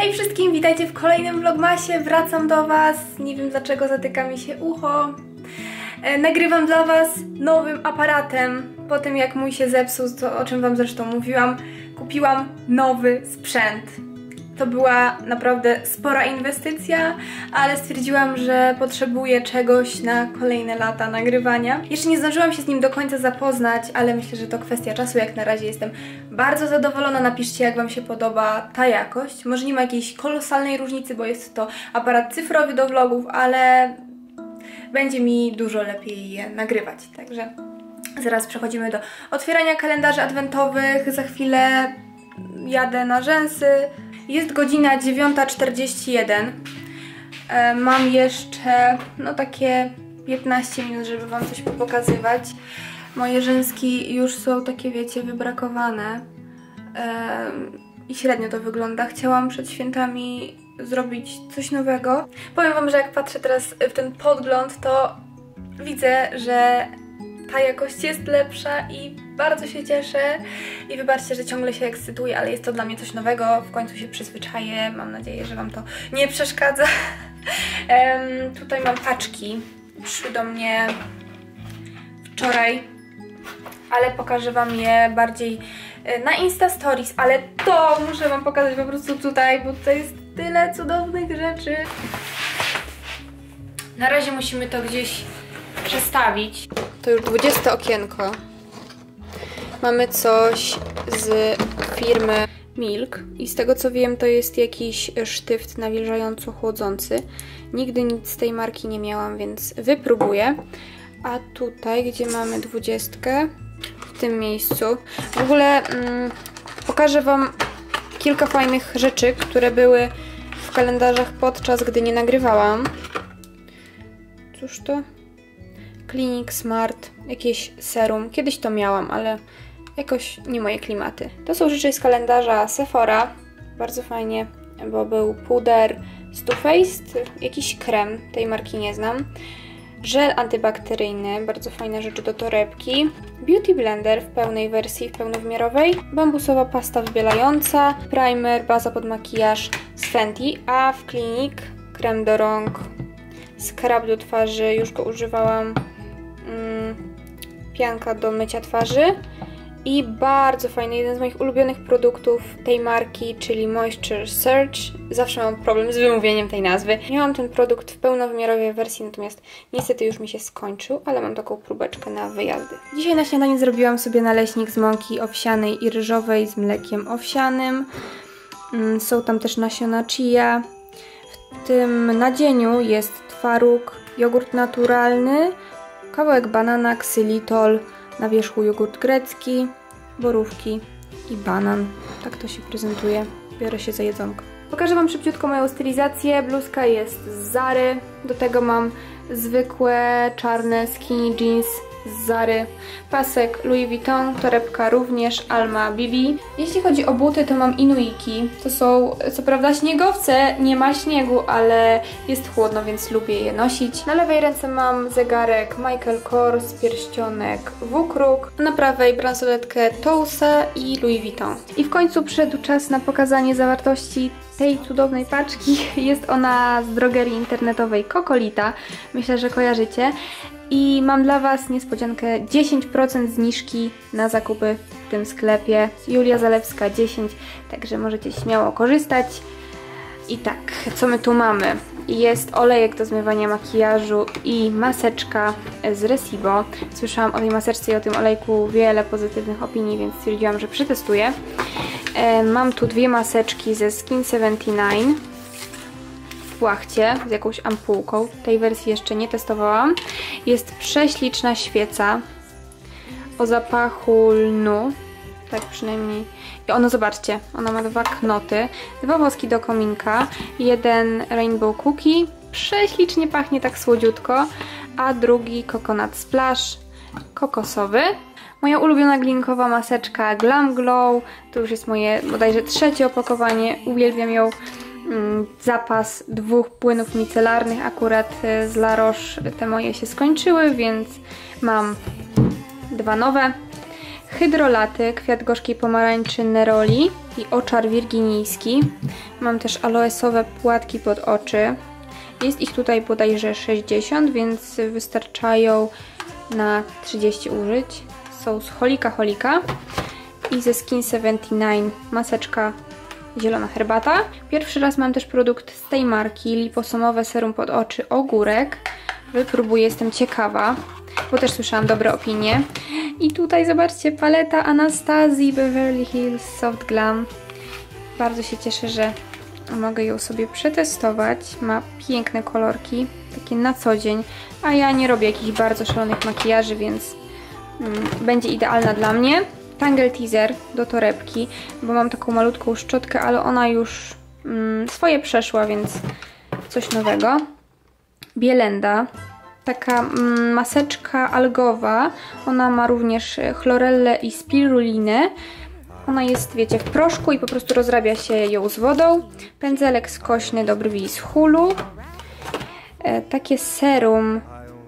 Hej wszystkim, witajcie w kolejnym vlogmasie, wracam do Was, nie wiem dlaczego zatyka mi się ucho. E, nagrywam dla Was nowym aparatem, po tym jak mój się zepsuł, to, o czym Wam zresztą mówiłam, kupiłam nowy sprzęt. To była naprawdę spora inwestycja, ale stwierdziłam, że potrzebuję czegoś na kolejne lata nagrywania. Jeszcze nie zdążyłam się z nim do końca zapoznać, ale myślę, że to kwestia czasu. Jak na razie jestem bardzo zadowolona. Napiszcie, jak Wam się podoba ta jakość. Może nie ma jakiejś kolosalnej różnicy, bo jest to aparat cyfrowy do vlogów, ale będzie mi dużo lepiej je nagrywać. Także zaraz przechodzimy do otwierania kalendarzy adwentowych. Za chwilę jadę na rzęsy. Jest godzina 9.41. E, mam jeszcze no takie 15 minut, żeby Wam coś pokazywać. Moje rzęski już są takie, wiecie, wybrakowane. E, I średnio to wygląda. Chciałam przed świętami zrobić coś nowego. Powiem Wam, że jak patrzę teraz w ten podgląd, to widzę, że ta jakość jest lepsza i bardzo się cieszę. I wybaczcie, że ciągle się ekscytuję, ale jest to dla mnie coś nowego. W końcu się przyzwyczaję. Mam nadzieję, że Wam to nie przeszkadza. um, tutaj mam paczki. Przyszły do mnie wczoraj, ale pokażę Wam je bardziej e, na Insta Stories, ale to muszę Wam pokazać po prostu tutaj, bo to jest tyle cudownych rzeczy. Na razie musimy to gdzieś przestawić. To już 20 okienko. Mamy coś z firmy Milk i z tego co wiem to jest jakiś sztyft nawilżająco-chłodzący. Nigdy nic z tej marki nie miałam, więc wypróbuję. A tutaj, gdzie mamy 20 w tym miejscu, w ogóle mm, pokażę Wam kilka fajnych rzeczy, które były w kalendarzach podczas gdy nie nagrywałam. Cóż to? Clinic Smart, jakieś serum. Kiedyś to miałam, ale jakoś nie moje klimaty. To są rzeczy z kalendarza Sephora. Bardzo fajnie, bo był puder z Too Faced, jakiś krem, tej marki nie znam. Żel antybakteryjny, bardzo fajne rzeczy do torebki. Beauty blender w pełnej wersji, w pełnowymiarowej. Bambusowa pasta wybielająca. Primer, baza pod makijaż z Fenty. A w Clinic krem do rąk, skrab do twarzy, już go używałam mm, pianka do mycia twarzy i bardzo fajny, jeden z moich ulubionych produktów tej marki, czyli Moisture Search. Zawsze mam problem z wymówieniem tej nazwy. Miałam ten produkt w pełnowymiarowej wersji, natomiast niestety już mi się skończył, ale mam taką próbeczkę na wyjazdy. Dzisiaj na śniadanie zrobiłam sobie naleśnik z mąki owsianej i ryżowej z mlekiem owsianym. Mm, są tam też nasiona chia. W tym nadzieniu jest twaróg, jogurt naturalny, kawałek banana, ksylitol, na wierzchu jogurt grecki, borówki i banan. Tak to się prezentuje. Biorę się za jedzonko. Pokażę Wam szybciutko moją stylizację. Bluzka jest z Zary. Do tego mam zwykłe czarne skinny jeans z Zary. Pasek Louis Vuitton, torebka również Alma Bibi. Jeśli chodzi o buty, to mam Inuiki. To są co prawda śniegowce, nie ma śniegu, ale jest chłodno, więc lubię je nosić. Na lewej ręce mam zegarek Michael Kors, pierścionek Wukruk, na prawej bransoletkę Tousa i Louis Vuitton. I w końcu przyszedł czas na pokazanie zawartości tej cudownej paczki. Jest ona z drogerii internetowej Kokolita. Myślę, że kojarzycie. I mam dla Was niespodziankę 10% zniżki na zakupy w tym sklepie. Julia Zalewska 10, także możecie śmiało korzystać. I tak, co my tu mamy? Jest olejek do zmywania makijażu i maseczka z Resibo. Słyszałam o tej maseczce i o tym olejku wiele pozytywnych opinii, więc stwierdziłam, że przetestuję. E, mam tu dwie maseczki ze Skin 79 w płachcie z jakąś ampułką. Tej wersji jeszcze nie testowałam. Jest prześliczna świeca o zapachu lnu. Tak przynajmniej. I ono, zobaczcie, ona ma dwa knoty, dwa woski do kominka, jeden rainbow cookie, prześlicznie pachnie tak słodziutko, a drugi coconut splash kokosowy. Moja ulubiona glinkowa maseczka Glam Glow, to już jest moje bodajże trzecie opakowanie, uwielbiam ją. Mm, zapas dwóch płynów micelarnych, akurat e, z La Roche te moje się skończyły, więc mam dwa nowe. hydrolaty, kwiat gorzkiej pomarańczy Neroli i oczar wirginijski. Mam też aloesowe płatki pod oczy. Jest ich tutaj bodajże 60, więc wystarczają na 30 użyć. Są z Holika Holika i ze Skin 79 maseczka zielona herbata. Pierwszy raz mam też produkt z tej marki, liposomowe serum pod oczy ogórek. Wypróbuję, jestem ciekawa, bo też słyszałam dobre opinie. I tutaj zobaczcie, paleta Anastazji Beverly Hills Soft Glam. Bardzo się cieszę, że mogę ją sobie przetestować. Ma piękne kolorki, takie na co dzień, a ja nie robię jakichś bardzo szalonych makijaży, więc mm, będzie idealna dla mnie. Tangle Teaser do torebki, bo mam taką malutką szczotkę, ale ona już mm, swoje przeszła, więc coś nowego. Bielenda, taka mm, maseczka algowa, ona ma również chlorellę i spirulinę. Ona jest, wiecie, w proszku i po prostu rozrabia się ją z wodą. Pędzelek skośny do brwi z hulu. E, takie serum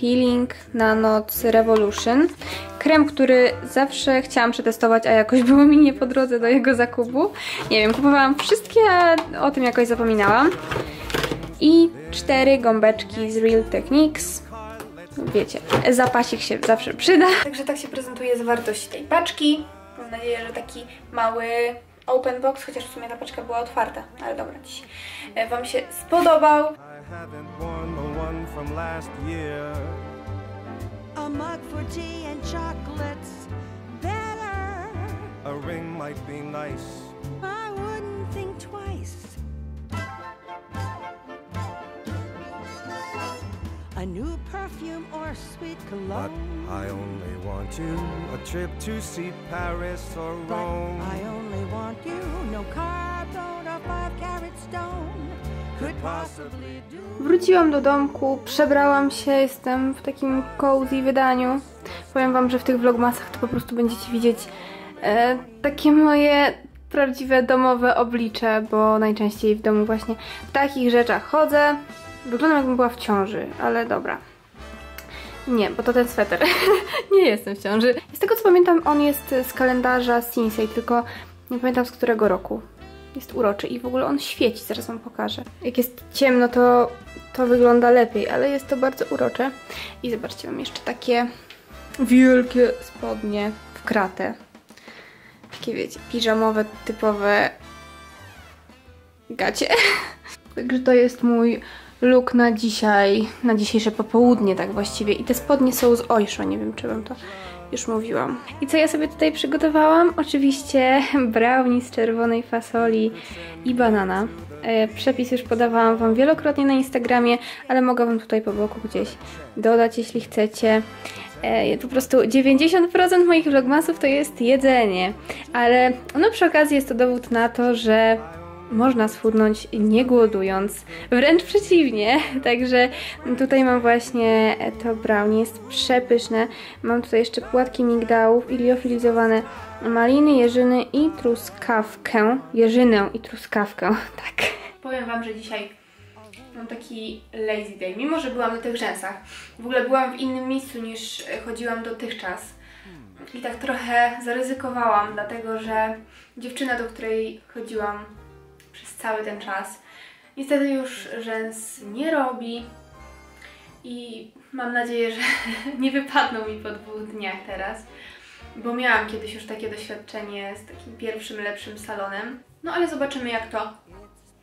peeling na noc Revolution. Krem, który zawsze chciałam przetestować, a jakoś było mi nie po drodze do jego zakupu. Nie wiem, kupowałam wszystkie, a o tym jakoś zapominałam. I cztery gąbeczki z Real Techniques. Wiecie, zapasik się zawsze przyda. Także tak się prezentuje zawartość tej paczki. Mam nadzieję, że taki mały open box, chociaż w sumie ta paczka była otwarta, ale dobra, dziś e, Wam się spodobał. A mug for tea and chocolates better. A ring might be nice. I wouldn't think twice. a new perfume or sweet cologne. But I only want you, a trip to see Paris or Rome. But I only want you, no cardboard or five carat stone. Wróciłam do domku, przebrałam się, jestem w takim cozy wydaniu. Powiem wam, że w tych vlogmasach to po prostu będziecie widzieć e, takie moje prawdziwe domowe oblicze, bo najczęściej w domu właśnie w takich rzeczach chodzę. Wyglądam jakbym była w ciąży, ale dobra. Nie, bo to ten sweter. nie jestem w ciąży. Z tego co pamiętam, on jest z kalendarza Sinsei, tylko nie pamiętam z którego roku. Jest uroczy i w ogóle on świeci, zaraz wam pokażę. Jak jest ciemno, to, to wygląda lepiej, ale jest to bardzo urocze. I zobaczcie, mam jeszcze takie wielkie spodnie w kratę. Takie wiecie, piżamowe, typowe gacie. Także to jest mój look na dzisiaj, na dzisiejsze popołudnie tak właściwie. I te spodnie są z Oysho, nie wiem czy wam to już mówiłam. I co ja sobie tutaj przygotowałam? Oczywiście brownie z czerwonej fasoli i banana. E, przepis już podawałam Wam wielokrotnie na Instagramie, ale mogę Wam tutaj po boku gdzieś dodać, jeśli chcecie. E, po prostu 90% moich vlogmasów to jest jedzenie, ale no przy okazji jest to dowód na to, że można schudnąć nie głodując, wręcz przeciwnie. Także tutaj mam właśnie to brownie, jest przepyszne. Mam tutaj jeszcze płatki migdałów liofilizowane maliny, jeżyny i truskawkę. Jeżynę i truskawkę, tak. Powiem Wam, że dzisiaj mam taki lazy day, mimo że byłam na tych rzęsach. W ogóle byłam w innym miejscu niż chodziłam dotychczas. I tak trochę zaryzykowałam, dlatego że dziewczyna, do której chodziłam przez cały ten czas. Niestety już rzęs nie robi i mam nadzieję, że nie wypadną mi po dwóch dniach teraz, bo miałam kiedyś już takie doświadczenie z takim pierwszym, lepszym salonem. No ale zobaczymy jak to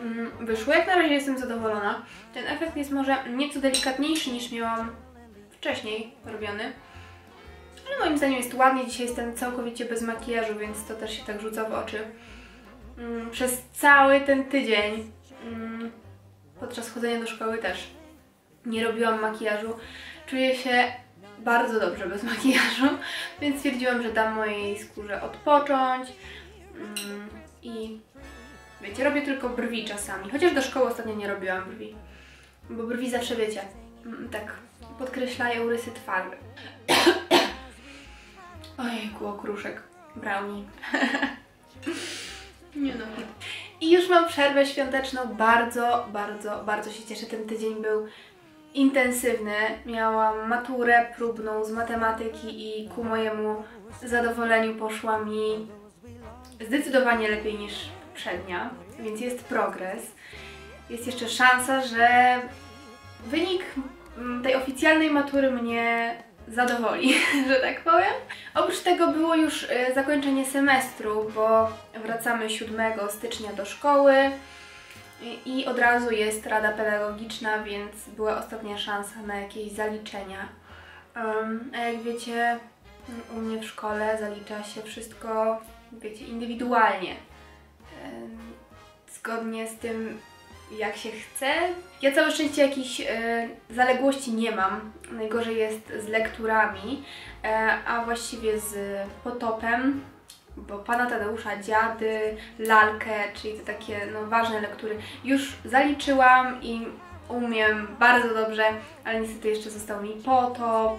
mm, wyszło. Jak na razie jestem zadowolona. Ten efekt jest może nieco delikatniejszy niż miałam wcześniej robiony. Ale moim zdaniem jest ładnie. Dzisiaj jestem całkowicie bez makijażu, więc to też się tak rzuca w oczy. Mm, przez cały ten tydzień mm, podczas chodzenia do szkoły też nie robiłam makijażu. Czuję się bardzo dobrze bez makijażu, więc stwierdziłam, że dam mojej skórze odpocząć mm, i wiecie, robię tylko brwi czasami, chociaż do szkoły ostatnio nie robiłam brwi, bo brwi zawsze wiecie, tak podkreślają rysy twarzy. Ojejku, okruszek, brownie. Nie no. I już mam przerwę świąteczną. Bardzo, bardzo, bardzo się cieszę. Ten tydzień był intensywny. Miałam maturę próbną z matematyki i ku mojemu zadowoleniu poszła mi zdecydowanie lepiej niż poprzednia, więc jest progres. Jest jeszcze szansa, że wynik mm, tej oficjalnej matury mnie zadowoli, że tak powiem. Oprócz tego było już y, zakończenie semestru, bo wracamy 7 stycznia do szkoły i od razu jest rada pedagogiczna, więc była ostatnia szansa na jakieś zaliczenia. A jak wiecie, u mnie w szkole zalicza się wszystko, wiecie, indywidualnie. Zgodnie z tym, jak się chce. Ja całe szczęście jakichś e, zaległości nie mam. Najgorzej jest z lekturami, e, a właściwie z potopem bo Pana Tadeusza, Dziady, Lalkę, czyli te takie no, ważne lektury już zaliczyłam i umiem bardzo dobrze, ale niestety jeszcze został mi Potop,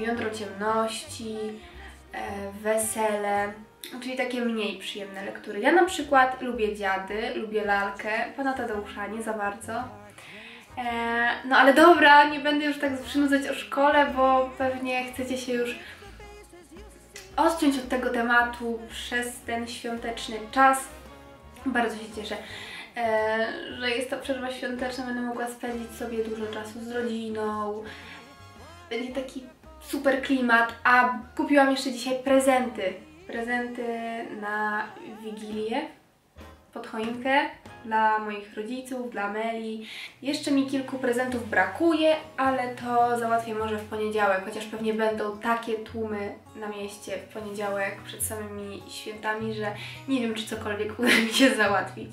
Jądro Ciemności, e, Wesele, czyli takie mniej przyjemne lektury. Ja na przykład lubię Dziady, lubię Lalkę, Pana Tadeusza nie za bardzo. E, no ale dobra, nie będę już tak przynudzać o szkole, bo pewnie chcecie się już odciąć od tego tematu przez ten świąteczny czas. Bardzo się cieszę, e, że jest to przerwa świąteczna, będę mogła spędzić sobie dużo czasu z rodziną. Będzie taki super klimat, a kupiłam jeszcze dzisiaj prezenty. Prezenty na Wigilię pod choinkę dla moich rodziców, dla Meli. Jeszcze mi kilku prezentów brakuje, ale to załatwię może w poniedziałek, chociaż pewnie będą takie tłumy na mieście w poniedziałek przed samymi świętami, że nie wiem, czy cokolwiek uda mi się załatwić.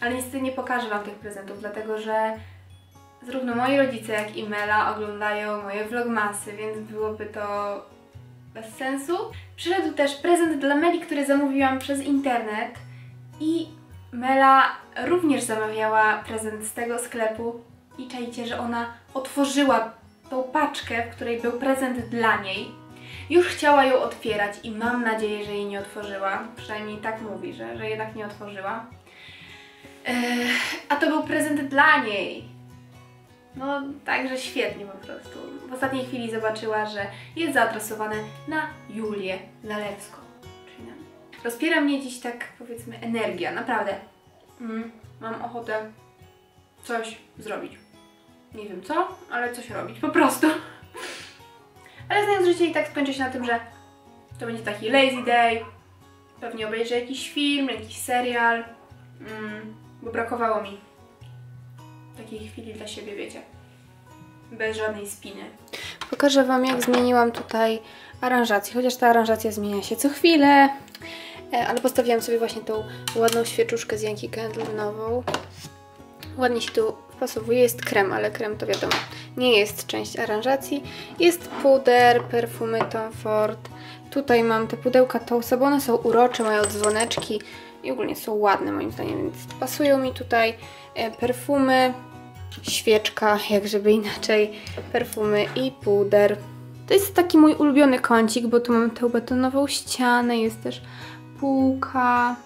Ale niestety nie pokażę Wam tych prezentów, dlatego że zarówno moi rodzice, jak i Mela oglądają moje vlogmasy, więc byłoby to bez sensu. Przyszedł też prezent dla Meli, który zamówiłam przez internet i Mela również zamawiała prezent z tego sklepu i czajcie, że ona otworzyła tą paczkę, w której był prezent dla niej. Już chciała ją otwierać i mam nadzieję, że jej nie otworzyła. Przynajmniej tak mówi, że, że jednak nie otworzyła. Eee, a to był prezent dla niej. No, także świetnie po prostu. W ostatniej chwili zobaczyła, że jest zaadresowane na Julię Zalewską. Rozpiera mnie dziś tak, powiedzmy, energia, naprawdę. Mm, mam ochotę coś zrobić. Nie wiem co, ale coś robić, po prostu. Ale znając życie i tak skończy się na tym, że to będzie taki lazy day. Pewnie obejrzę jakiś film, jakiś serial. Mm, bo brakowało mi takiej chwili dla siebie, wiecie. Bez żadnej spiny. Pokażę Wam, jak zmieniłam tutaj aranżację, chociaż ta aranżacja zmienia się co chwilę. E, ale postawiłam sobie właśnie tą ładną świeczuszkę z Yankee Candle nową. Ładnie się tu wpasowuje, jest krem, ale krem to wiadomo, nie jest część aranżacji. Jest puder, perfumy Tom Ford. Tutaj mam te pudełka Tousa, bo one są urocze, mają dzwoneczki i ogólnie są ładne moim zdaniem, więc pasują mi tutaj e, perfumy, świeczka, jak żeby inaczej, perfumy i puder. To jest taki mój ulubiony kącik, bo tu mam tę betonową ścianę, jest też półka,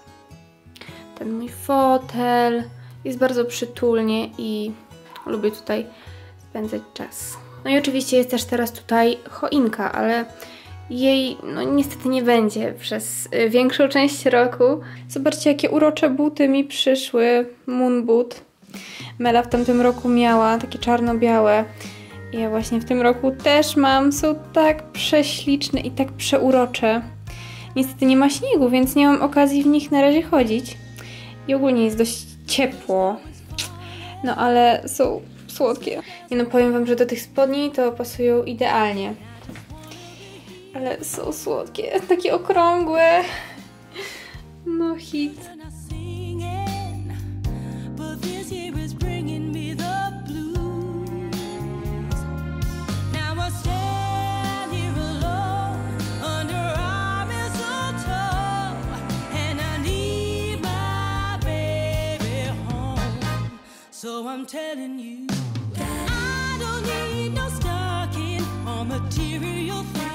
ten mój fotel. Jest bardzo przytulnie i lubię tutaj spędzać czas. No i oczywiście jest też teraz tutaj choinka, ale jej no niestety nie będzie przez y, większą część roku. Zobaczcie, jakie urocze buty mi przyszły. Moon boot. Mela w tamtym roku miała takie czarno-białe. Ja właśnie w tym roku też mam. Są tak prześliczne i tak przeurocze. Niestety nie ma śniegu, więc nie mam okazji w nich na razie chodzić. I ogólnie jest dość ciepło. No ale są słodkie. Nie no, powiem Wam, że do tych spodni to pasują idealnie. Ale są słodkie, takie okrągłe. No hit. I'm telling you, I don't need no stocking or material things.